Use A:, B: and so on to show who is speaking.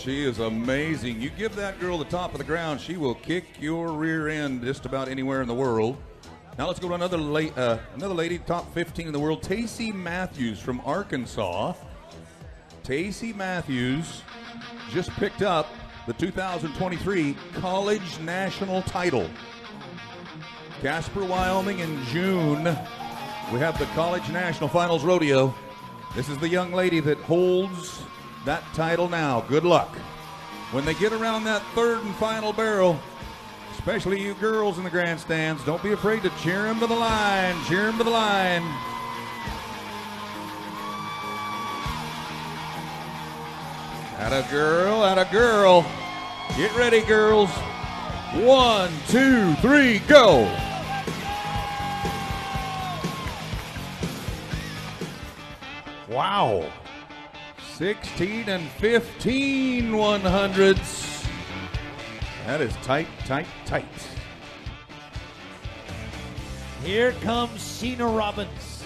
A: she is amazing. You give that girl the top of the ground, she will kick your rear end just about anywhere in the world. Now let's go to another la- uh, another lady, top 15 in the world, Taycie Matthews from Arkansas. Taycie Matthews just picked up the 2023 College National title. Casper, Wyoming in June. We have the College National Finals Rodeo. This is the young lady that holds that title now. Good luck. When they get around that third and final barrel, especially you girls in the grandstands, don't be afraid to cheer them to the line. Cheer them to the line. At a girl, at a girl. Get ready, girls. One, two, three, go. Wow. 16 and 15 100s. That is tight, tight, tight.
B: Here comes Sheena Robbins.